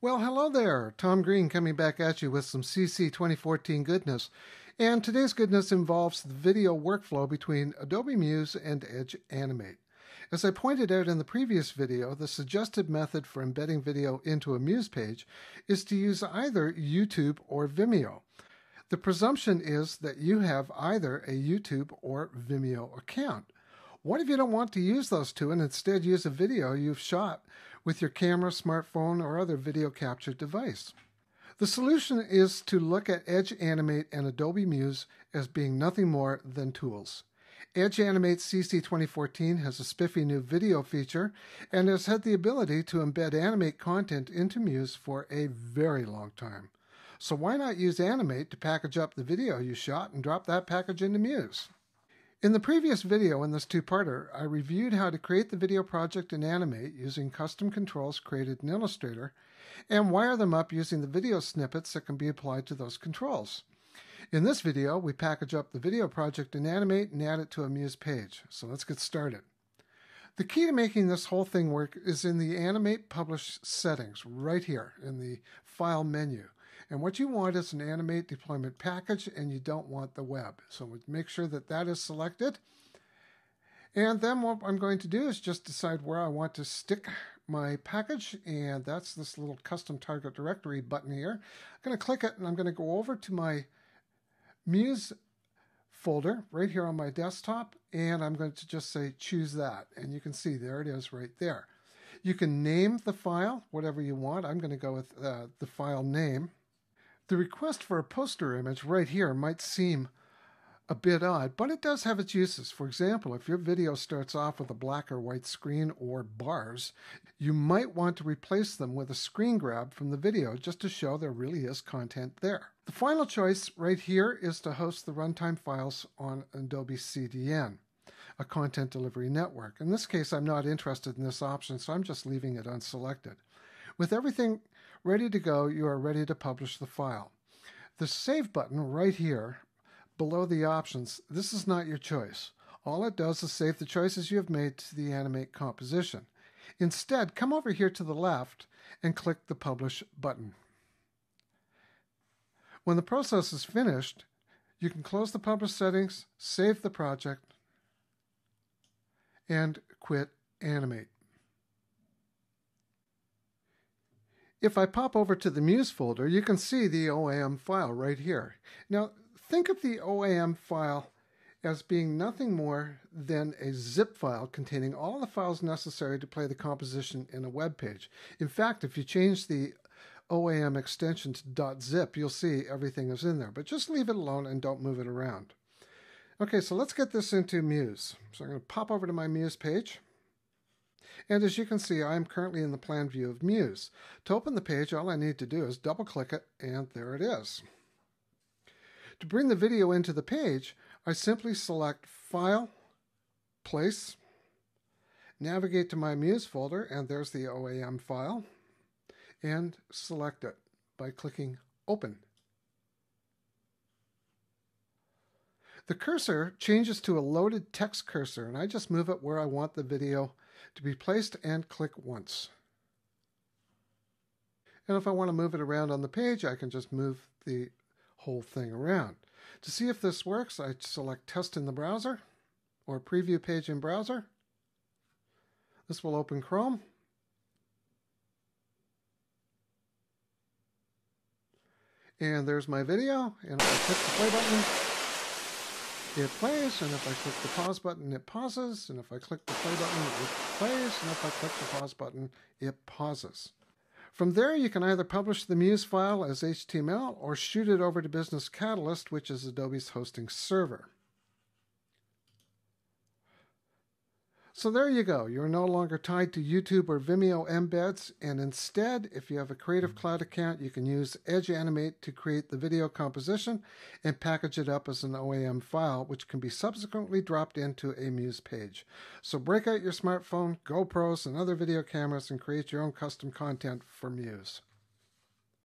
Well, hello there. Tom Green coming back at you with some CC 2014 goodness. And today's goodness involves the video workflow between Adobe Muse and Edge Animate. As I pointed out in the previous video, the suggested method for embedding video into a Muse page is to use either YouTube or Vimeo. The presumption is that you have either a YouTube or Vimeo account. What if you don't want to use those two and instead use a video you've shot with your camera, smartphone, or other video capture device? The solution is to look at Edge Animate and Adobe Muse as being nothing more than tools. Edge Animate CC 2014 has a spiffy new video feature and has had the ability to embed Animate content into Muse for a very long time. So why not use Animate to package up the video you shot and drop that package into Muse? In the previous video in this two-parter, I reviewed how to create the video project in Animate using custom controls created in Illustrator and wire them up using the video snippets that can be applied to those controls. In this video, we package up the video project in Animate and add it to a Muse page. So let's get started. The key to making this whole thing work is in the Animate Publish settings right here in the File menu. And what you want is an Animate deployment package and you don't want the web. So make sure that that is selected. And then what I'm going to do is just decide where I want to stick my package. And that's this little custom target directory button here. I'm going to click it and I'm going to go over to my Muse folder right here on my desktop. And I'm going to just say choose that. And you can see there it is right there. You can name the file, whatever you want. I'm going to go with uh, the file name. The request for a poster image right here might seem a bit odd, but it does have its uses. For example, if your video starts off with a black or white screen or bars, you might want to replace them with a screen grab from the video just to show there really is content there. The final choice right here is to host the runtime files on Adobe CDN, a content delivery network. In this case, I'm not interested in this option, so I'm just leaving it unselected. With everything ready to go, you are ready to publish the file. The Save button right here below the options, this is not your choice. All it does is save the choices you have made to the Animate composition. Instead, come over here to the left and click the Publish button. When the process is finished, you can close the Publish settings, save the project, and quit Animate. If I pop over to the Muse folder, you can see the OAM file right here. Now, think of the OAM file as being nothing more than a zip file containing all the files necessary to play the composition in a web page. In fact, if you change the OAM extension to .zip, you'll see everything is in there. But just leave it alone and don't move it around. Okay, so let's get this into Muse. So I'm going to pop over to my Muse page. And as you can see, I am currently in the plan view of Muse. To open the page, all I need to do is double click it, and there it is. To bring the video into the page, I simply select File, Place, navigate to my Muse folder, and there's the OAM file, and select it by clicking Open. The cursor changes to a loaded text cursor, and I just move it where I want the video to be placed and click once. And if I want to move it around on the page, I can just move the whole thing around. To see if this works, I select Test in the browser or Preview Page in Browser. This will open Chrome. And there's my video, and I'll click the play button it plays, and if I click the pause button, it pauses, and if I click the play button, it plays, and if I click the pause button, it pauses. From there, you can either publish the Muse file as HTML or shoot it over to Business Catalyst, which is Adobe's hosting server. So there you go. You're no longer tied to YouTube or Vimeo embeds, and instead, if you have a Creative mm. Cloud account, you can use Edge Animate to create the video composition and package it up as an OAM file, which can be subsequently dropped into a Muse page. So break out your smartphone, GoPros, and other video cameras and create your own custom content for Muse.